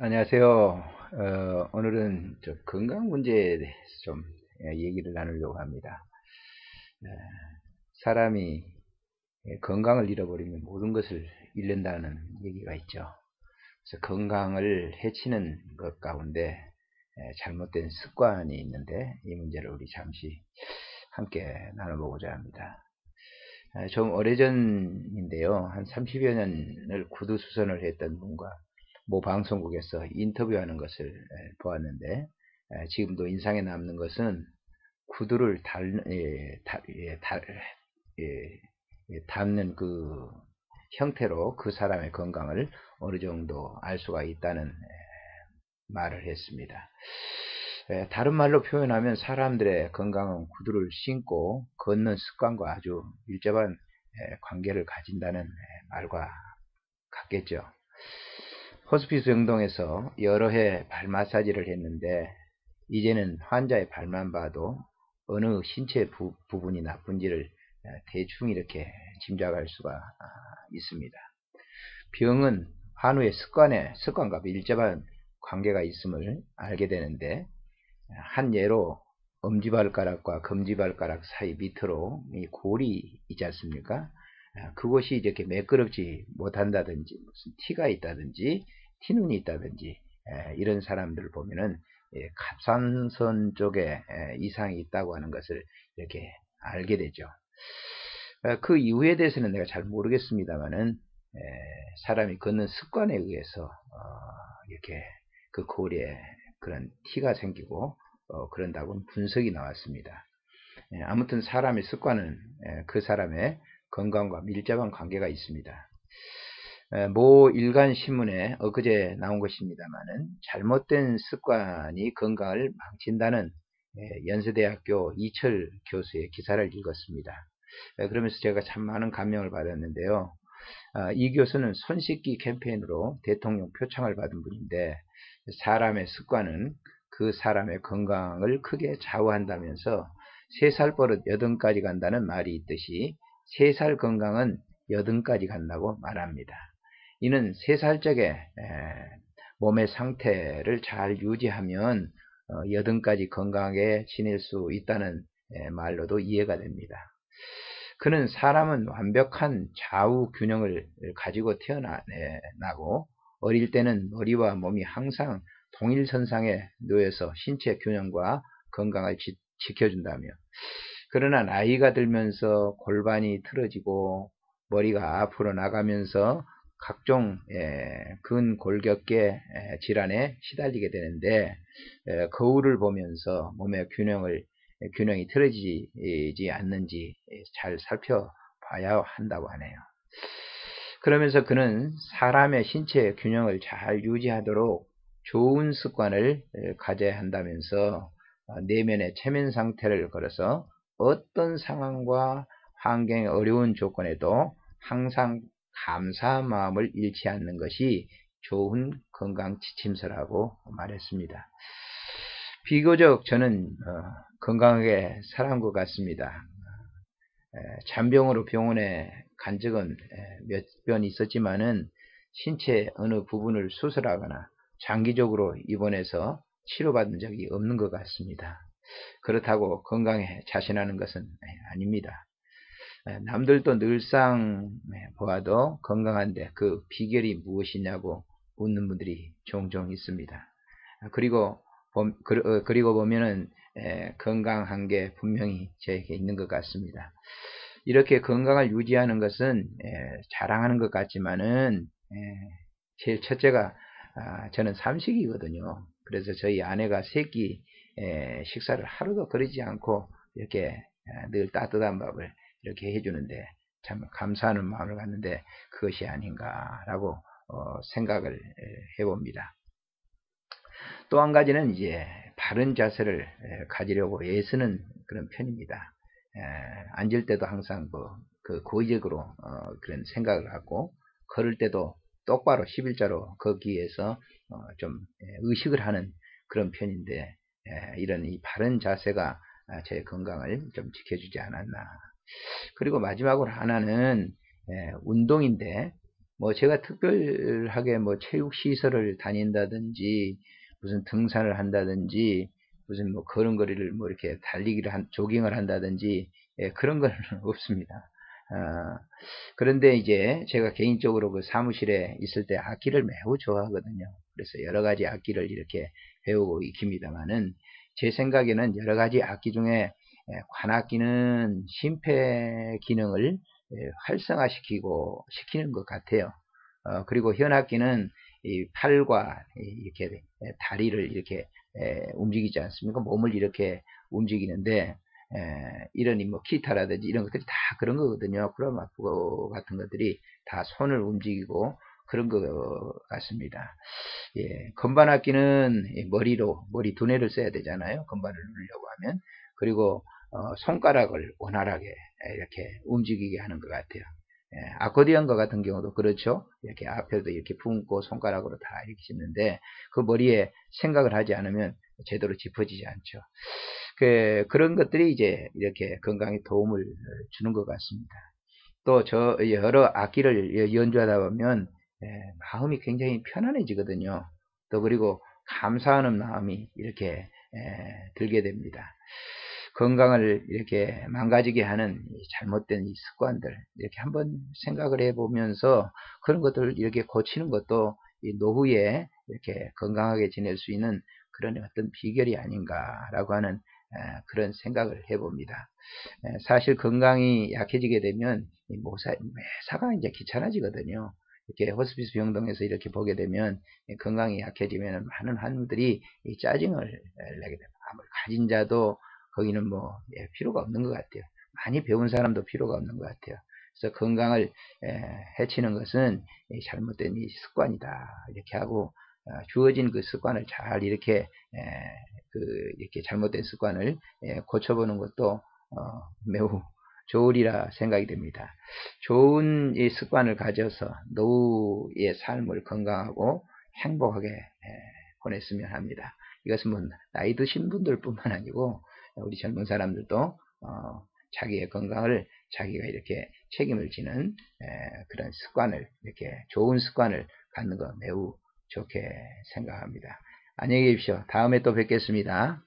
안녕하세요. 어, 오늘은 건강 문제에 대해서 좀 예, 얘기를 나누려고 합니다. 에, 사람이 건강을 잃어버리면 모든 것을 잃는다는 얘기가 있죠. 그래서 건강을 해치는 것 가운데 에, 잘못된 습관이 있는데 이 문제를 우리 잠시 함께 나눠보고자 합니다. 에, 좀 오래전인데요. 한 30여 년을 구두수선을 했던 분과 모 방송국에서 인터뷰하는 것을 보았는데 지금도 인상에 남는 것은 구두를 달, 예, 달, 예, 달, 예, 닿는 그 형태로 그 사람의 건강을 어느 정도 알 수가 있다는 말을 했습니다. 다른 말로 표현하면 사람들의 건강은 구두를 신고 걷는 습관과 아주 밀접한 관계를 가진다는 말과 같겠죠. 호스피스 영동에서 여러 해 발 마사지를 했는데 이제는 환자의 발만 봐도 어느 신체 부, 분이 나쁜지를 대충 이렇게 짐작할 수가 아, 있습니다. 병은 환우의 습관에 습관과 밀접한 관계가 있음을 알게 되는데 한 예로 엄지발가락과 검지발가락 사이 밑으로 이 골이 있지 않습니까? 아, 그것이 이렇게 매끄럽지 못한다든지 무슨 티가 있다든지 티눈이 있다든지 이런 사람들을 보면은 예, 갑상선 쪽에 이상이 있다고 하는 것을 이렇게 알게 되죠. 아, 그 이유에 대해서는 내가 잘 모르겠습니다만은 사람이 걷는 습관에 의해서 어, 이렇게 그 골에 그런 티가 생기고 어, 그런다고 분석이 나왔습니다. 아무튼 사람의 습관은 그 사람의 건강과 밀접한 관계가 있습니다. 모 일간 신문에 엊그제 나온 것입니다만은 잘못된 습관이 건강을 망친다는 연세대학교 이철 교수의 기사를 읽었습니다. 그러면서 제가 참 많은 감명을 받았는데요. 아, 이 교수는 손 씻기 캠페인으로 대통령 표창을 받은 분인데 사람의 습관은 그 사람의 건강을 크게 좌우한다면서 3살 버릇 여든까지 간다는 말이 있듯이 3살 건강은 여든까지 간다고 말합니다. 이는 3살 적에 몸의 상태를 잘 유지하면 어, 여든까지 건강하게 지낼 수 있다는 말로도 이해가 됩니다. 그는 사람은 완벽한 좌우 균형을 가지고 태어나고 어릴 때는 머리와 몸이 항상 동일선상에 놓여서 신체 균형과 건강을 지, 지켜준다며 그러나 나이가 들면서 골반이 틀어지고 머리가 앞으로 나가면서 각종 예, 근골격계 질환에 시달리게 되는데 거울을 보면서 몸의 균형을 균형이 틀어지지 않는지 잘 살펴봐야 한다고 하네요. 그러면서 그는 사람의 신체 균형을 잘 유지하도록 좋은 습관을 가져야 한다면서 어, 내면의 체면 상태를 걸어서 어떤 상황과 환경의 어려운 조건에도 항상 감사한 마음을 잃지 않는 것이 좋은 건강 지침서라고 말했습니다. 비교적 저는 어, 건강하게 살아온 것 같습니다. 잔병으로 병원에 간 적은 몇 번 있었지만은 신체 어느 부분을 수술하거나 장기적으로 입원해서 치료받은 적이 없는 것 같습니다. 그렇다고 건강에 자신하는 것은 아닙니다. 예, 남들도 늘상 예, 보아도 건강한데 그 비결이 무엇이냐고 묻는 분들이 종종 있습니다. 그리고 어, 그리고 보면은 예, 건강한 게 분명히 저에게 있는 것 같습니다. 이렇게 건강을 유지하는 것은 자랑하는 것 같지만은 제일 첫째가 아, 저는 삼식이거든요. 그래서 저희 아내가 새끼 식사를 하루도 거르지 않고 이렇게 늘 따뜻한 밥을 이렇게 해주는데 참 감사하는 마음을 갖는데 그것이 아닌가라고 어, 생각을 해봅니다. 또 한 가지는 이제 바른 자세를 가지려고 애쓰는 그런 편입니다. 앉을 때도 항상 뭐, 그 고의적으로 어, 그런 생각을 하고 걸을 때도 똑바로 11자로 걷기 위해서 어, 좀 의식을 하는 그런 편인데 이런 이 바른 자세가 아, 제 건강을 좀 지켜주지 않았나 그리고 마지막으로 하나는 예, 운동인데 뭐 제가 특별하게 뭐 체육 시설을 다닌다든지 무슨 등산을 한다든지 무슨 뭐 걸음걸이를 뭐 이렇게 달리기를 한 조깅을 한다든지 예, 그런 건 없습니다. 아, 그런데 이제 제가 개인적으로 그 사무실에 있을 때 악기를 매우 좋아하거든요. 그래서 여러 가지 악기를 이렇게 배우고 익힙니다만은 제 생각에는 여러 가지 악기 중에 예, 관악기는 심폐 기능을 예, 활성화시키고 시키는 것 같아요. 어, 그리고 현악기는 이 팔과 이렇게 예, 다리를 이렇게 움직이지 않습니까? 몸을 이렇게 움직이는데 이런 뭐 기타라든지 이런 것들이 다 그런 거거든요. 크로마프 같은 것들이 다 손을 움직이고 그런 것 같습니다. 예, 건반 악기는 머리로 머리 두뇌를 써야 되잖아요. 건반을 누르려고 하면 그리고 어, 손가락을 원활하게 이렇게 움직이게 하는 것 같아요. 예, 아코디언과 같은 경우도 그렇죠. 이렇게 앞에도 이렇게 품고 손가락으로 다 이렇게 짚는데 그 머리에 생각을 하지 않으면 제대로 짚어지지 않죠. 그, 그런 것들이 이제 이렇게 건강에 도움을 주는 것 같습니다. 또 저 여러 악기를 연주하다 보면 예, 마음이 굉장히 편안해지거든요. 또 그리고 감사하는 마음이 이렇게 예, 들게 됩니다. 건강을 이렇게 망가지게 하는 잘못된 이 습관들 이렇게 한번 생각을 해보면서 그런 것들을 이렇게 고치는 것도 노후에 이렇게 건강하게 지낼 수 있는 그런 어떤 비결이 아닌가라고 하는 그런 생각을 해봅니다. 사실 건강이 약해지게 되면 모사, 매사가 이제 귀찮아지거든요. 이렇게 호스피스 병동에서 이렇게 보게 되면 건강이 약해지면 많은 환우들이 짜증을 내게 됩니다. 아무리 가진 자도 거기는 뭐 예, 필요가 없는 것 같아요. 많이 배운 사람도 필요가 없는 것 같아요. 그래서 건강을 예, 해치는 것은 잘못된 이 습관이다 이렇게 하고 어, 주어진 그 습관을 잘 이렇게 예, 그 이렇게 잘못된 습관을 고쳐보는 것도 어, 매우 좋으리라 생각이 됩니다. 좋은 이 습관을 가져서 노후의 삶을 건강하고 행복하게 보냈으면 합니다. 이것은 뭐 나이 드신 분들 뿐만 아니고 우리 젊은 사람들도 어, 자기의 건강을 자기가 이렇게 책임을 지는 에, 그런 습관을 이렇게 좋은 습관을 갖는 거 매우 좋게 생각합니다. 안녕히 계십시오. 다음에 또 뵙겠습니다.